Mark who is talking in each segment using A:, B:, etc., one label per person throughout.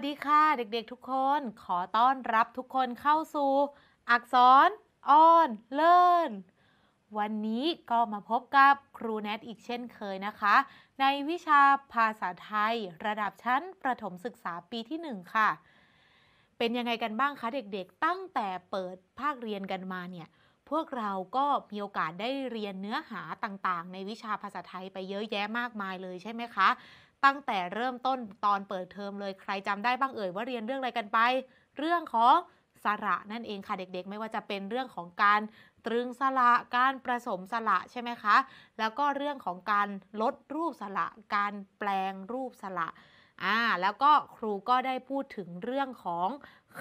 A: วัสดีค่ะเด็กๆทุกคน ขอต้อนรับทุกคนเข้าสู่ อักษรออนเลินวันนี้ก็มาพบกับครูแนทอีกเช่นเคยนะคะ ในวิชาภาษาไทย ระดับชั้นประถมศึกษาปีที่ 1 ค่ะ เป็นยังไงกันบ้างคะเด็กๆ ตั้งแต่เปิดภาคเรียนกันมาเนี่ย พวกเราก็มีโอกาสได้เรียนเนื้อหาต่างๆ ในวิชาภาษาไทยไปเยอะแยะมากมายเลยใช่ไหมคะ ตั้งแต่เริ่มต้นตอนเปิดเทอมเลยใครจำได้บ้างเอ่ยว่าเรียนเรื่องอะไรกันไป เรื่องของสระนั่นเองค่ะเด็กๆ ไม่ว่าจะเป็นเรื่องของการตรึงสระการผสมสระใช่ไหมคะ แล้วก็เรื่องของการลดรูปสระการแปลงรูปสระอ่าแล้วก็ครูก็ได้พูดถึงเรื่องของ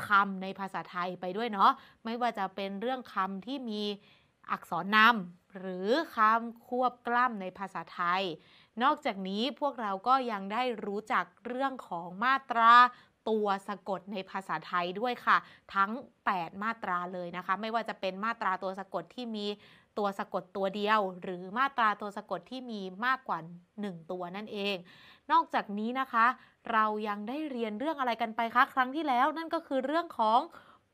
A: คำในภาษาไทยไปด้วยเนาะไม่ว่าจะเป็นเรื่องคำที่มีอักษรนำหรือคำควบกล้ำในภาษาไทย นอกจากนี้พวกเราก็ยังได้รู้จักเรื่องของมาตราตัวสะกดในภาษาไทยด้วยค่ะ ทั้ง 8 มาตราเลยนะคะ ไม่ว่าจะเป็นมาตราตัวสะกดที่มีตัวสะกดตัวเดียว หรือมาตราตัวสะกดที่มีมากกว่า 1 ตัวนั่นเอง นอกจากนี้นะคะ เรายังได้เรียนเรื่องอะไรกันไปคะครั้งที่แล้ว นั่นก็คือเรื่องของ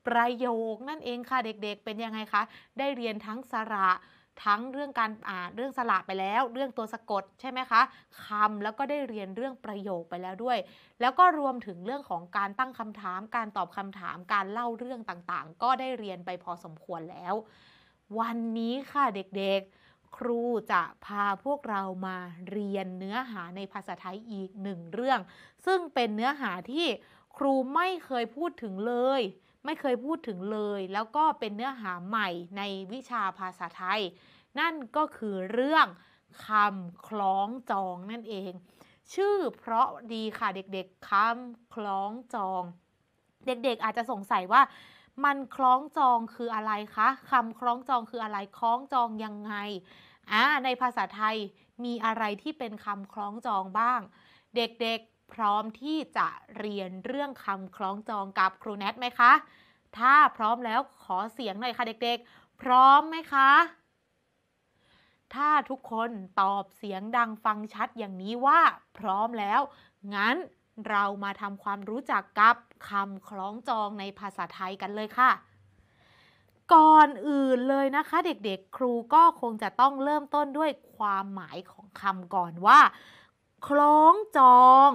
A: ประโยคนั่นเองค่ะเด็กๆ เป็นยังไงคะ ได้เรียนทั้งสระ ทั้งเรื่องการอ่านเรื่องสระไปแล้ว เรื่องตัวสะกดใช่ไหมคะคำแล้วก็ได้เรียนเรื่องประโยคไปแล้วด้วย แล้วก็รวมถึงเรื่องของการตั้งคำถาม การตอบคำถาม การเล่าเรื่องต่างๆ ก็ได้เรียนไปพอสมควรแล้ว วันนี้ค่ะเด็กๆ ครูจะพาพวกเรามาเรียนเนื้อหาในภาษาไทยอีกหนึ่งเรื่อง ซึ่งเป็นเนื้อหาที่ครูไม่เคยพูดถึงเลย ไม่เคยพูดถึงเลย แล้วก็เป็นเนื้อหาใหม่ในวิชาภาษาไทย นั่นก็คือเรื่องคำคล้องจองนั่นเอง ชื่อเพราะดีค่ะเด็กๆคำคล้องจอง เด็กๆอาจจะสงสัยว่า มันคล้องจองคืออะไรคะคำคล้องจองคืออะไรคล้องจองยังไงอ่าในภาษาไทยมีอะไรที่เป็นคำคล้องจองบ้าง เด็กๆ พร้อมที่จะเรียนเรื่องคำคล้องจองกับครูแนทไหมคะ ถ้าพร้อมแล้วขอเสียงหน่อยค่ะเด็กๆ พร้อมไหมคะ ถ้าทุกคนตอบเสียงดังฟังชัดอย่างนี้ว่า พร้อมแล้ว งั้นเรามาทำความรู้จักกับคำคล้องจองในภาษาไทยกันเลยค่ะ ก่อนอื่นเลยนะคะ เด็กๆ ครูก็คงจะต้องเริ่มต้นด้วยความหมายของคำก่อนว่า คล้องจอง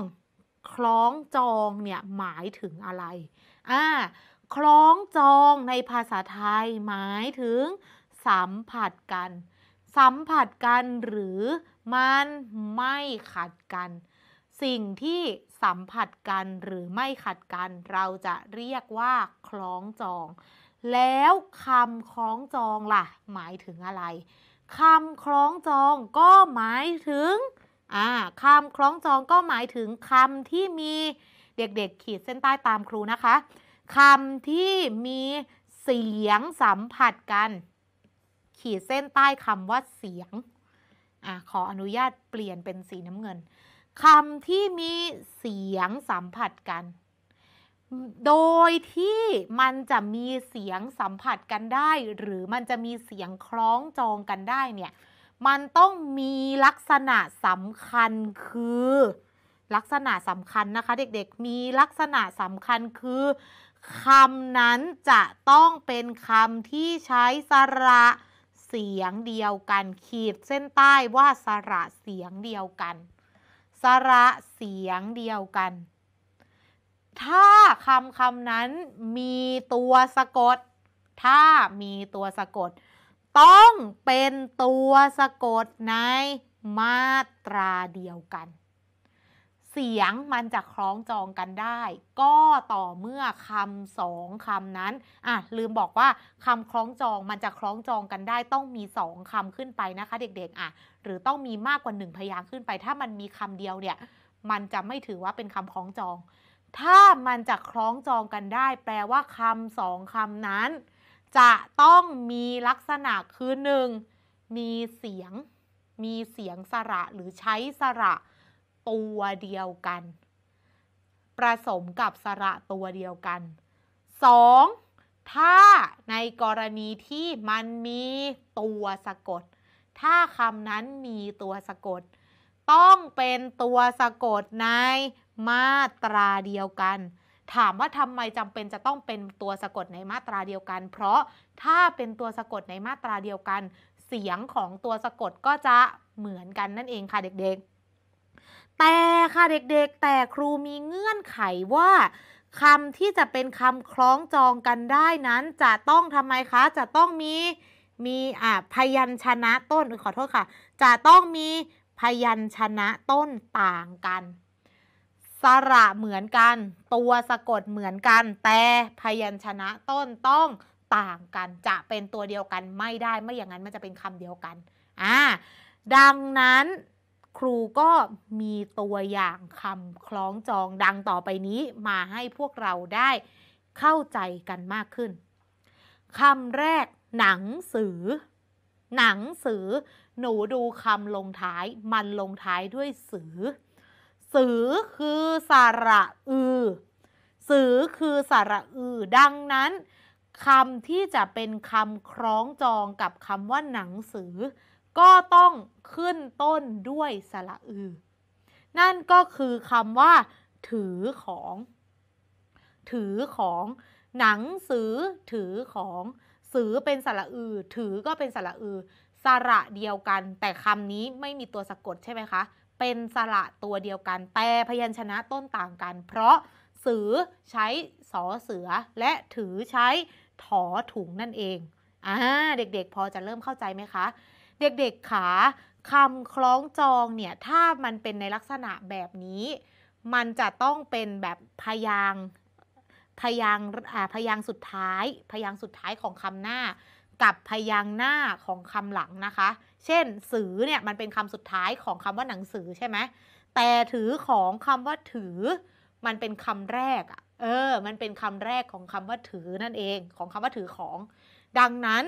A: คล้องจองเนี่ยหมายถึงอะไร อ่า คล้องจองในภาษาไทยหมายถึง สัมผัสกัน สัมผัสกันหรือมันไม่ขัดกัน สิ่งที่สัมผัสกันหรือไม่ขัดกัน เราจะเรียกว่าคล้องจอง แล้วคำคล้องจองล่ะ หมายถึงอะไรคำคล้องจองก็หมายถึง อ่าคำคล้องจองก็หมายถึงคำที่มีเด็กๆ ขีดเส้นใต้ตามครูนะคะคำที่มีเสียงสัมผัสกัน ขีดเส้นใต้คำว่าเสียงอขออนุญาตเปลี่ยนเป็นสีน้ำเงินคำที่มีเสียงสัมผัสกัน โดยที่มันจะมีเสียงสัมผัสกันได้ หรือมันจะมีเสียงคล้องจองกันได้เนี่ย มันต้องมีลักษณะสำคัญคือ ลักษณะสำคัญนะคะเด็กๆ มีลักษณะสำคัญคือคำนั้นจะต้องเป็นคำที่ใช้สระเสียงเดียวกัน ขีดเส้นใต้ว่าสระเสียงเดียวกัน สระเสียงเดียวกัน ถ้าคำคำนั้นมีตัวสะกด ถ้ามีตัวสะกด ต้องเป็นตัวสะกดในมาตราเดียวกัน เสียงมันจะคล้องจองกันได้ ก็ต่อเมื่อคำสองคำนั้นอะลืมบอกว่าคำคล้องจองมันจะคล้องจองกันได้ ต้องมีสองคำขึ้นไปนะคะ เด็กๆอะหรือต้องมีมากกว่าหนึ่งพยางค์ขึ้นไป ถ้ามันมีคำเดียวเนี่ย มันจะไม่ถือว่าเป็นคำคล้องจอง ถ้ามันจะคล้องจองกันได้ แปลว่าคำสองคำนั้น จะต้องมีลักษณะคือหนึ่งมีเสียง มีเสียงสระหรือใช้สระตัวเดียวกันผสมกับสระตัวเดียวกัน 2. ถ้าในกรณีที่มันมีตัวสะกด ถ้าคำนั้นมีตัวสะกด ต้องเป็นตัวสะกดในมาตราเดียวกัน ถามว่าทำไมจำเป็นจะต้องเป็นตัวสะกดในมาตราเดียวกัน เพราะถ้าเป็นตัวสะกดในมาตราเดียวกัน เสียงของตัวสะกดก็จะเหมือนกันนั่นเองค่ะเด็กๆ แต่ค่ะเด็กๆ แต่ครูมีเงื่อนไขว่าคำที่จะเป็นคำคล้องจองกันได้นั้น จะต้องทำไมคะ จะต้องมีมีอ่าพยัญชนะต้นขอโทษค่ะ จะต้องมีพยัญชนะต้นต่างกัน สระเหมือนกัน ตัวสะกดเหมือนกัน แต่พยัญชนะต้นต้องต่างกัน จะเป็นตัวเดียวกันไม่ได้ไม่อย่างนั้นมันจะเป็นคำเดียวกันอ่าดังนั้นครูก็มีตัวอย่างคำคล้องจองดังต่อไปนี้มาให้พวกเราได้เข้าใจกันมากขึ้นคำแรกหนังสือ หนังสือ หนูดูคำลงท้าย มันลงท้ายด้วยสือ สือคือสระอือ สือคือสระอือ ดังนั้นคำที่จะเป็นคำคล้องจองกับคำว่าหนังสือ ก็ต้องขึ้นต้นด้วยสระอือ นั่นก็คือคำว่า ถือของ ถือของ หนังสือ ถือของ สือเป็นสระอือ ถือก็เป็นสระอือ สระเดียวกัน แต่คำนี้ไม่มีตัวสะกดใช่ไหมคะ เป็นสระตัวเดียวกัน แต่พยัญชนะต้นต่างกัน เพราะสือใช้สอเสือและถือใช้ถอถุงนั่นเองอ่าเด็กๆ พอจะเริ่มเข้าใจไหมคะ เด็กๆขาคำคล้องจองเนี่ยถ้ามันเป็นในลักษณะแบบนี้ มันจะต้องเป็นแบบพยางพยางพยางสุดท้าย พยางสุดท้ายของคำหน้า กับพยางหน้าของคำหลังนะคะ เช่น สือเนี่ยมันเป็นคำสุดท้ายของคำว่าหนังสือใช่ไหมแต่ถือของคำว่าถือ มันเป็นคำแรกอะเออ มันเป็นคำแรกของคำว่าถือนั่นเอง ของคำว่าถือของ ดังนั้น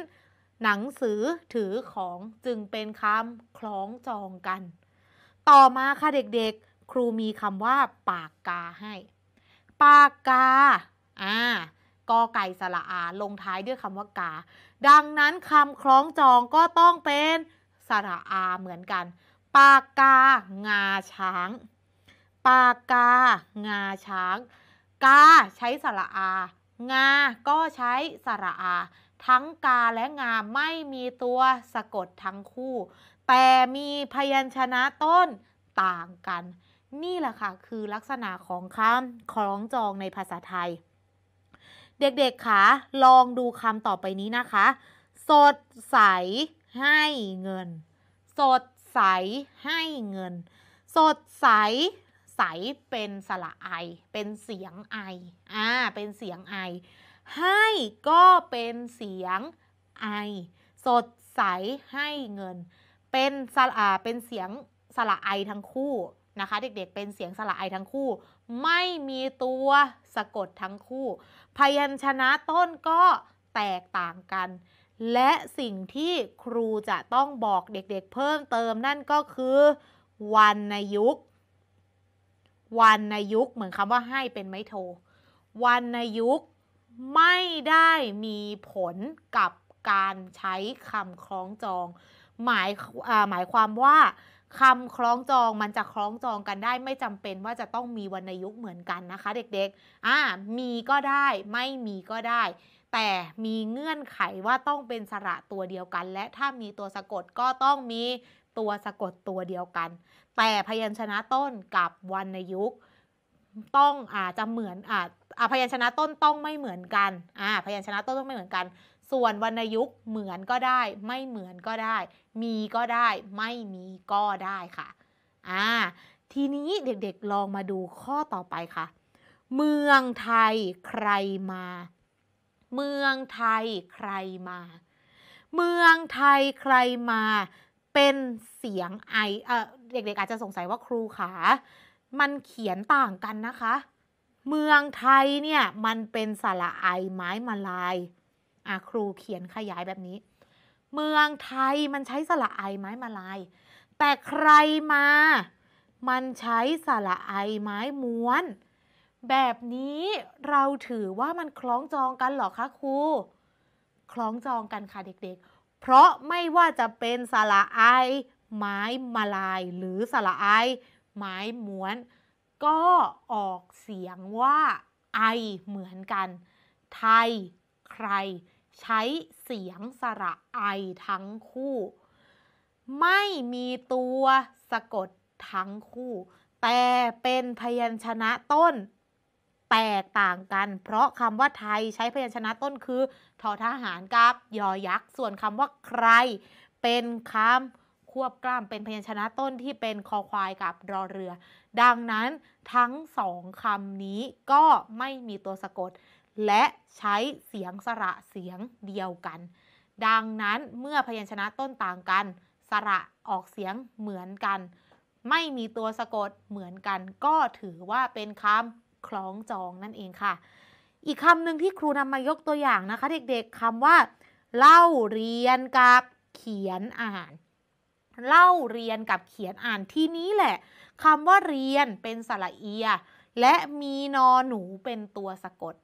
A: หนังสือถือของจึงเป็นคำคล้องจองกัน ต่อมาค่ะเด็กๆ ครูมีคำว่า ปากกาให้ ปากกา อ่ากอไก่สระอาลงท้ายด้วยคำว่ากา ดังนั้นคำคล้องจองก็ต้องเป็น ระอาเหมือนกัน ปากกางาช้าง ปากกางาช้าง กาใช้สระอา งา ก็ใช้สระอา ทั้งกาและงาไม่มีตัวสะกดทั้งคู่ แต่มีพยัญชนะต้นต่างกัน นี่แหละค่ะคือลักษณะของคำคล้องจองในภาษาไทย เด็กๆคะลองดูคำต่อไปนี้นะคะ สดใส ให้เงิน สดใสให้เงิน สดใส ใสเป็นสระไอ เป็นเสียงไออ่าเป็นเสียงไอ ให้ก็เป็นเสียงไอ สดใสให้เงิน เป็นสระเป็นเสียงสระไอทั้งคู่นะคะเด็กๆ เป็นเสียงสระไอทั้งคู่ ไม่มีตัวสะกดทั้งคู่ พยัญชนะต้นก็แตกต่างกัน และสิ่งที่ครูจะต้องบอกเด็กๆเพิ่มเติมนั่นก็คือวรรณยุกต์วรรณยุกเหมือนคำว่าให้เป็นไม้โทวรรณยุกไม่ได้มีผลกับการใช้คำคล้องจอง หมายหมายความว่าคำคล้องจองมันจะคล้องจองกันได้ ไม่จำเป็นว่าจะต้องมีวรรณยุกต์เหมือนกันนะคะ เด็กๆ อ่า มีก็ได้ ไม่มีก็ได้ แต่มีเงื่อนไขว่าต้องเป็นสระตัวเดียวกัน และถ้ามีตัวสะกดก็ต้องมีตัวสะกดตัวเดียวกัน แต่พยัญชนะต้นกับวรรณยุกต์ต้องอาจจะเหมือนอ่าพยัญชนะต้นต้องไม่เหมือนกันอ่าพยัญชนะต้นต้องไม่เหมือนกัน ส่วนวรรณยุกต์เหมือนก็ได้ ไม่เหมือนก็ได้ มีก็ได้ ไม่มีก็ได้ค่ะอ่าทีนี้เด็กๆลองมาดูข้อต่อไปค่ะ เมืองไทยใครมา เมืองไทยใครมา เมืองไทยใครมา เป็นเสียงไอเออเด็กๆอาจจะสงสัยว่าครูขามันเขียนต่างกันนะคะ เมืองไทยเนี่ยมันเป็นสระไอไม้มาลายอะครูเขียนขยายแบบนี้ เมืองไทยมันใช้สระไอไม้มาลาย แต่ใครมา มันใช้สระไอไม้ม้วน แบบนี้เราถือว่ามันคล้องจองกันหรอคะครู คล้องจองกันค่ะเด็กๆ เพราะไม่ว่าจะเป็นสระไอ ไม้มาลาย หรือสระไอ ไม้ม้วน ก็ออกเสียงว่าไอเหมือนกัน ไทย ใคร ใช้เสียงสระไอทั้งคู่ ไม่มีตัวสะกดทั้งคู่ แต่เป็นพยัญชนะต้น แตกต่างกัน เพราะคำว่าไทยใช้พยัญชนะต้นคือทอทหารกับยอยักษ์ ส่วนคำว่าใคร เป็นคำควบกล้ามเป็นพยัญชนะต้นที่เป็นคอควายกับรอเรือ ดังนั้นทั้งสองคำนี้ก็ไม่มีตัวสะกด และใช้เสียงสระเสียงเดียวกัน ดังนั้นเมื่อพยัญชนะต้นต่างกัน สระออกเสียงเหมือนกัน ไม่มีตัวสะกดเหมือนกัน ก็ถือว่าเป็นคำ คล้องจองนั่นเองค่ะ อีกคำหนึ่งที่ครูนำมายกตัวอย่างนะคะ เด็กๆคำว่า เล่าเรียนกับเขียนอ่านเล่าเรียนกับเขียนอ่านที่นี้แหละคำว่าเรียนเป็นสระเอีย และมีนอหนูเป็นตัวสะกด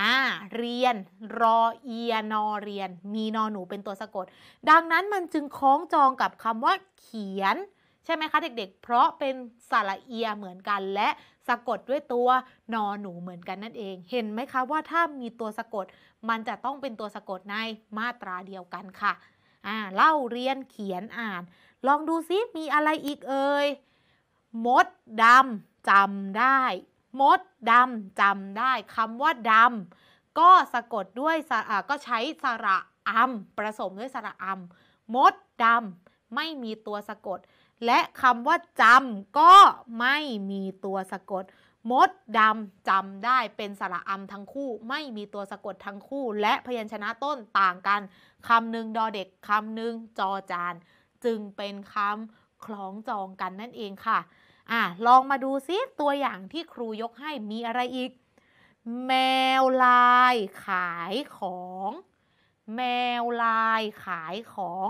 A: อ่าเรียน รอเอียนอเรียน มีนอหนูเป็นตัวสะกด ดังนั้นมันจึงคล้องจองกับคำว่า เขียน ใช่ไหมคะเด็กๆ เพราะเป็นสระเอียเหมือนกัน และสะกดด้วยตัวนอหนูเหมือนกันนั่นเอง เห็นไหมคะว่าถ้ามีตัวสะกด มันจะต้องเป็นตัวสะกดในมาตราเดียวกันค่ะอ่าเล่าเรียนเขียนอ่าน ลองดูซิมีอะไรอีกเอ่ยมดดำจำได้ มดดำจำได้คำว่าดำก็สะกดด้วยก็ใช้สระอัมผสมด้วยสระอัมมดดำไม่มีตัวสะกด และคำว่าจำก็ไม่มีตัวสะกด มดดำจำได้เป็นสระอัมทั้งคู่ ไม่มีตัวสะกดทั้งคู่ และพยัญชนะต้นต่างกันคำหนึ่งดอเด็กคำหนึ่งจอจาน จึงเป็นคำคล้องจองกันนั่นเองค่ะอะ ลองมาดูซิตัวอย่างที่ครูยกให้มีอะไรอีก แมวลายขายของ แมวลายขายของ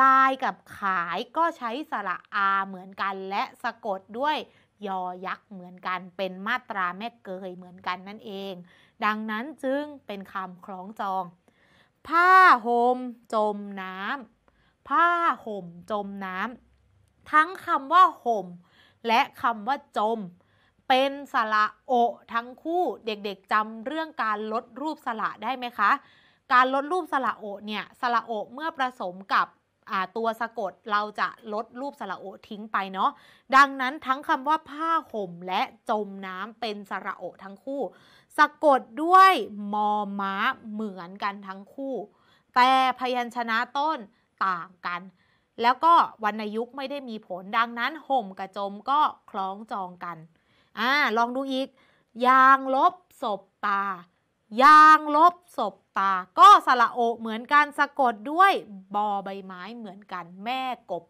A: ลายกับขายก็ใช้สระอาเหมือนกัน และสะกดด้วยยอยักษ์เหมือนกัน เป็นมาตราแม่เกยเหมือนกันนั่นเอง ดังนั้นจึงเป็นคำคล้องจอง ผ้าห่มจมน้ำผ้าห่มจมน้ำทั้งคำว่าห่ม และคำว่าจม เป็นสระโอ ทั้งคู่เด็กๆจำเรื่องการลดรูปสระได้ไหมคะ การลดรูปสระโอเนี่ยสระโอเมื่อผสมกับ ตัวสะกดเราจะลดรูปสระโอทิ้งไปเนาะดังนั้นทั้งคำว่าผ้าห่มและจมน้ำเป็นสระโอทั้งคู่ สะกดด้วยมอม้าเหมือนกันทั้งคู่ แต่พยัญชนะต้นต่างกัน แล้วก็วรรณยุกต์ไม่ได้มีผลดังนั้นห่มกับจมก็คล้องจองกันอ่าลองดูอีก ยางลบศพตา ยางลบศพตา ก็สระโอเหมือนกันสะกดด้วยบอใบไม้เหมือนกันแม่กบ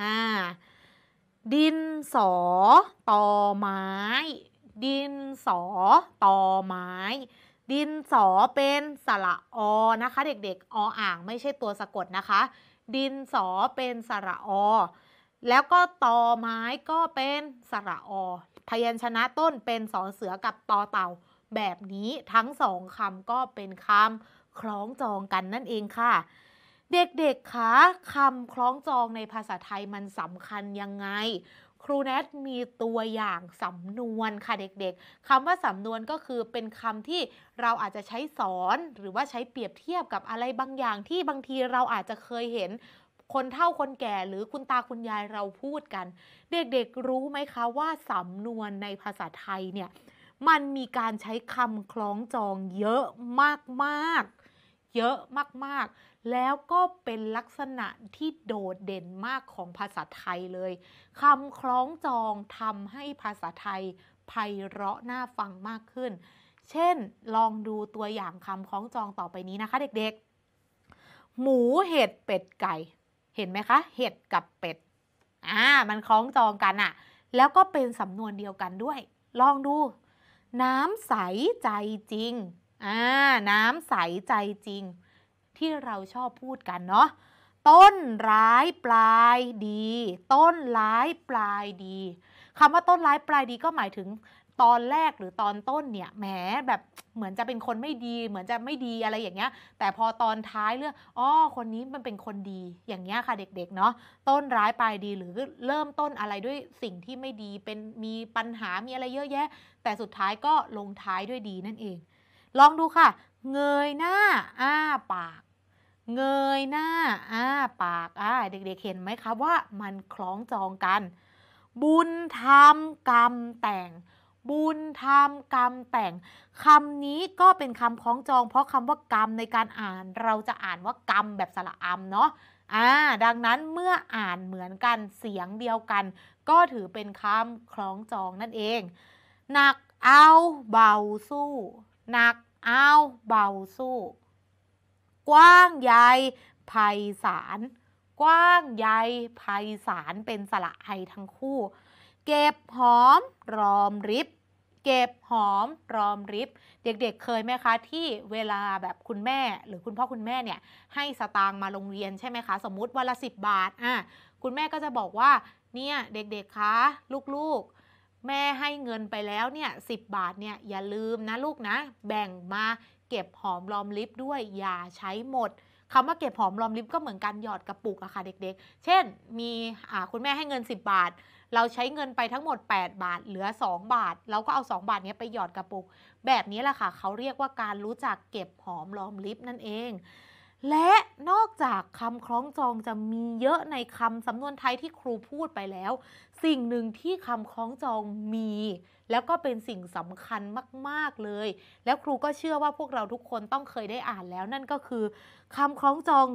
A: อ่าดินสอตอไม้ ดินสอตอไม้ ดินสอเป็นสระอนะคะ เด็กๆ ออ่างไม่ใช่ตัวสะกดนะคะ ดินสอเป็นสระอ แล้วก็ตอไม้ก็เป็นสระอ พยัญชนะต้นเป็นสอเสือกับตอเต่า แบบนี้ทั้งสองคำก็เป็นคำคล้องจองกันนั่นเองค่ะ เด็กๆคะคำคล้องจองในภาษาไทยมันสำคัญยังไง ครูแนทมีตัวอย่างสำนวนค่ะเด็กๆคำว่าสำนวนก็คือเป็นคำที่เราอาจจะใช้สอนหรือว่าใช้เปรียบเทียบกับอะไรบางอย่างที่บางทีเราอาจจะเคยเห็นคนเฒ่าคนแก่หรือคุณตาคุณยายเราพูดกัน เด็กๆรู้ไหมคะว่าสำนวนในภาษาไทยเนี่ย มันมีการใช้คำคล้องจองเยอะมากๆ เยอะมากๆ แล้วก็เป็นลักษณะที่โดดเด่นมากของภาษาไทยเลยคำคล้องจองทำให้ภาษาไทยไพเราะน่าฟังมากขึ้น เช่น ลองดูตัวอย่างคำคล้องจองต่อไปนี้นะคะ เด็กๆ หมูเห็ดเป็ดไก่ เห็นไหมคะ เห็ดกับเป็ด อ่า มันคล้องจองกันอะแล้วก็เป็นสำนวนเดียวกันด้วย ลองดู น้ำใสใจจริงอ่าน้ำใสใจจริง ที่เราชอบพูดกันเนาะต้นร้ายปลายดี ต้นร้ายปลายดีคำว่าต้นร้ายปลายดีก็หมายถึง ตอนแรกหรือตอนต้นเนี่ยแหมแบบเหมือนจะเป็นคนไม่ดี เหมือนจะไม่ดีอะไรอย่างเงี้ย แต่พอตอนท้ายเรื่องอ๋อคนนี้มันเป็นคนดีอย่างเงี้ยค่ะเด็กๆเนาะต้นร้ายปลายดีหรือเริ่มต้นอะไรด้วยสิ่งที่ไม่ดีเป็นมีปัญหามีอะไรเยอะแยะ แต่สุดท้ายก็ลงท้ายด้วยดีนั่นเอง ลองดูค่ะ เงยหน้าอ้าปาก เงยหน้าอ้าปากอ่าเด็กๆเห็นไหมคะว่ามันคล้องจองกัน บุญทำกรรมแต่ง บุญทำกรรมแต่งคำนี้ก็เป็นคำคล้องจอง เพราะคำว่ากรรมในการอ่านเราจะอ่านว่ากรรมแบบสระอำเนาะอ่าดังนั้นเมื่ออ่านเหมือนกันเสียงเดียวกัน ก็ถือเป็นคำคล้องจองนั่นเองหนักเอาเบาสู้หนักเอาเบาสู้ กว้างใหญ่ไพศาลกว้างใหญ่ไพศาลเป็นสระไอทั้งคู่ เก็บหอมรอมริบ เก็บหอมรอมริบ เด็กๆเเคยไหมคะที่เวลาแบบคุณแม่ หรือคุณพ่อคุณแม่เนี่ยให้สตางค์มาโรงเรียนใช่ไหมคะสมมุติวันละสิบบาทอะคุณแม่ก็จะบอกว่าเนี่ยเด็กๆคะลูกๆแม่ให้เงินไปแล้วเนี่ยสิบบาทเนี่ยอย่าลืมนะลูกนะ แบ่งมาเก็บหอมรอมริบด้วยอย่าใช้หมดคำว่าเก็บหอมรอมริบก็เหมือนการหยอดกระปุกอะค่ะเด็กๆ เช่นมีคุณแม่ให้เงิน 10 บาท เราใช้เงินไปทั้งหมด 8 บาท เหลือ 2 บาทเราก็เอา 2 บาทนี้ไปหยอดกระปุก แบบนี้แหละค่ะ เขาเรียกว่าการรู้จักเก็บหอมรอมริบนั่นเอง และนอกจากคำคล้องจองจะมีเยอะในคำสำนวนไทยที่ครูพูดไปแล้ว สิ่งหนึ่งที่คำคล้องจองมี แล้วก็เป็นสิ่งสำคัญมาก ๆเลย แล้วครูก็เชื่อว่าพวกเราทุกคนต้องเคยได้อ่านแล้ว นั่นก็คือคำคล้องจอง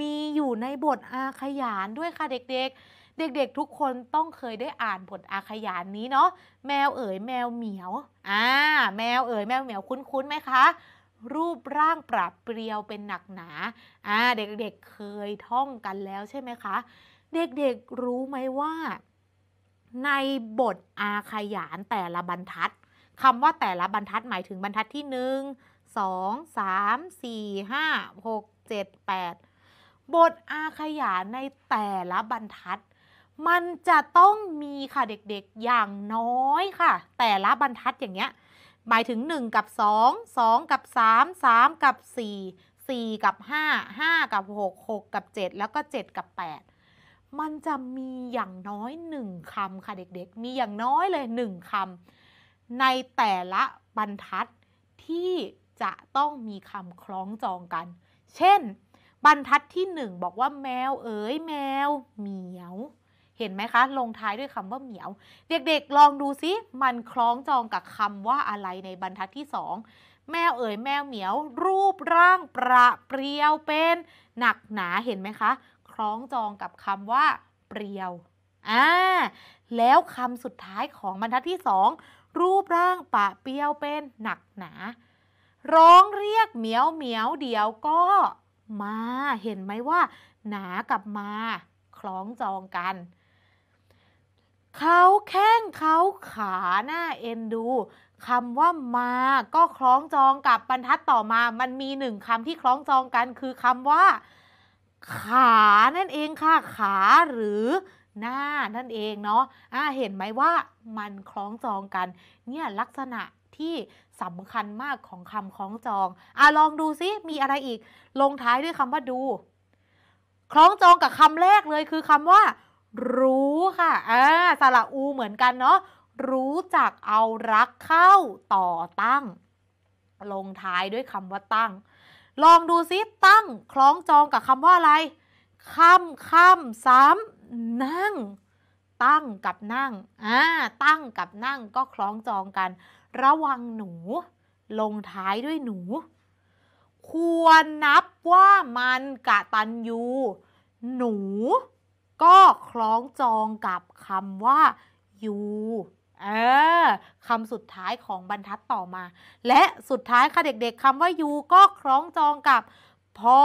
A: มีอยู่ในบทอาขยานด้วยค่ะเด็กๆ เด็กๆทุกคนต้องเคยได้อ่านบทอาขยานนี้เนาะแมวเอ๋ยแมวเหมียวอ่าแมวเอ๋ยแมวเหมียวคุ้นๆไหมคะ รูปร่างปรับเปรียวเป็นหนักหนาอ่าเด็กๆเคยท่องกันแล้วใช่ไหมคะ เด็กๆรู้ไหมว่า ในบทอาขยานแต่ละบรรทัดคำว่าแต่ละบรรทัดหมายถึงบรรทัดที่หนึ่งสองสามสี่ห้าหก7 8บทอาขยานในแต่ละบรรทัด มันจะต้องมีค่ะเด็กๆอย่างน้อยค่ะ แต่ละบรรทัดอย่างเงี้ยหมายถึง 1 กับ 2 2 กับ 3 3 กับ 4 4 กับ 5 5 กับ 6 6 กับ 7 แล้วก็ 7 กับ 8 มันจะมีอย่างน้อย 1คำค่ะเด็กๆ มีอย่างน้อยเลย 1คำในแต่ละบรรทัดที่จะต้องมีคำคล้องจองกัน เช่น บรรทัดที่หนึ่งบอกว่าแมวเอ๋ยแมวเหมียว เห็นไหมคะ ลงท้ายด้วยคำว่าเหมียว เด็กๆ ลองดูซิ มันคล้องจองกับคำว่าอะไรในบรรทัดที่สองแมวเอ๋ยแมวเหมียว รูปร่างประเปรียวเป็นหนักหนาเห็นไหมคะ คล้องจองกับคำว่าเปรียวอ่าแล้วคำสุดท้ายของบรรทัดที่สองรูปร่างปะเปรียวเป็นหนักหนา ร้องเรียกเหมียวเหมียวเดี๋ยวก็มา เห็นไหมว่า หนากับมา คล้องจองกัน เขาแข้งเขาขาหน้าเอ็นดูคำว่ามาก็คล้องจองกับบรรทัดต่อมา มันมีหนึ่งคำที่คล้องจองกันคือคำว่า ขานั่นเองค่ะ ขาหรือหน้านั่นเองเนาะะเห็นไหมว่ามันคล้องจองกัน เนี่ยลักษณะที่สำคัญมากของคำคล้องจองอะลองดูซิมีอะไรอีก ลงท้ายด้วยคำว่าดู คล้องจองกับคำแรกเลยคือคำว่า รู้ค่ะอ่าสระอูเหมือนกันเนาะรู้จักเอารักเข้าต่อตั้ง ลงท้ายด้วยคำว่าตั้ง ลองดูซิตั้ง คล้องจองกับคำว่าอะไรคำคำซ้ำนั่ง ตั้งกับนั่งอ่าตั้งกับนั่งก็คล้องจองกัน ระวังหนู ลงท้ายด้วยหนู ควรนับว่ามันกะตันยูหนู ก็คล้องจองกับคำว่ายูเออคำสุดท้ายของบรรทัดต่อมา และสุดท้ายค่ะเด็กๆคำว่ายูก็คล้องจองกับพอ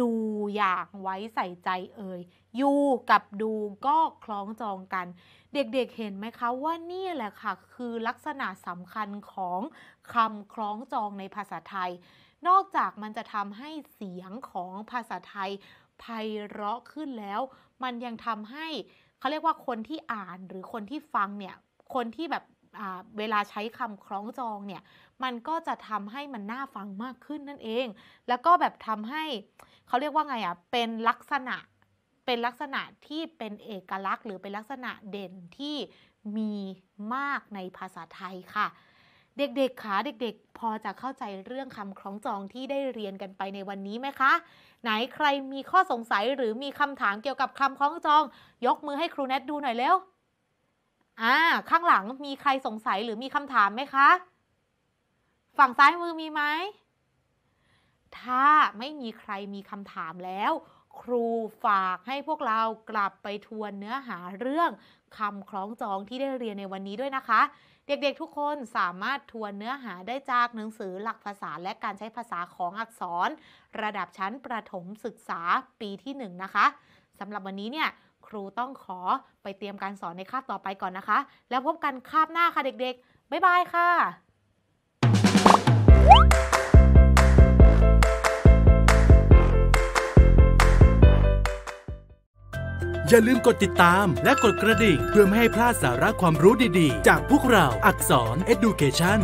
A: ดูอย่างไว้ใส่ใจเอ่ยยูกับดูก็คล้องจองกัน เด็กๆเห็นไหมคะว่านี่แหละค่ะ คือลักษณะสำคัญของคำคล้องจองในภาษาไทย นอกจากมันจะทำให้เสียงของภาษาไทย ไพเราะขึ้นแล้ว มันยังทำให้เขาเรียกว่าคนที่อ่านหรือคนที่ฟังเนี่ยคนที่แบบเวลาใช้คำคล้องจองเนี่ย มันก็จะทำให้มันน่าฟังมากขึ้นนั่นเอง แล้วก็แบบทำให้เขาเรียกว่าไงอะ เป็นลักษณะ เป็นลักษณะที่เป็นเอกลักษณ์ หรือเป็นลักษณะเด่นที่มีมากในภาษาไทยค่ะ เด็กๆคะเด็กๆ พอจะเข้าใจเรื่องคำคล้องจองที่ได้เรียนกันไปในวันนี้ไหมคะ ไหนใครมีข้อสงสัยหรือมีคำถามเกี่ยวกับคำคล้องจอง ยกมือให้ครูแนทดูหน่อยเร็วอ่าข้างหลังมีใครสงสัยหรือมีคำถามไหมคะ ฝั่งซ้ายมือมีไหมถ้าไม่มีใครมีคำถามแล้ว ครูฝากให้พวกเรากลับไปทวนเนื้อหาเรื่องคำคล้องจองที่ได้เรียนในวันนี้ด้วยนะคะ เด็กๆทุกคนสามารถทวนเนื้อหาได้จากหนังสือหลักภาษาและการใช้ภาษาของอักษร ระดับชั้นประถมศึกษาปีที่1นนะคะสำหรับวันนี้เนี่ยครูต้องขอไปเตรียมการสอนในคาบต่อไปก่อนนะคะ แล้วพบกันคาบหน้าค่ะเด็กๆ บ๊ายบายค่ะ
B: อย่าลืมกดติดตามและกดกระดิ่ง เพื่อไม่ให้พลาดสาระความรู้ดีๆ จากพวกเราอักษร Education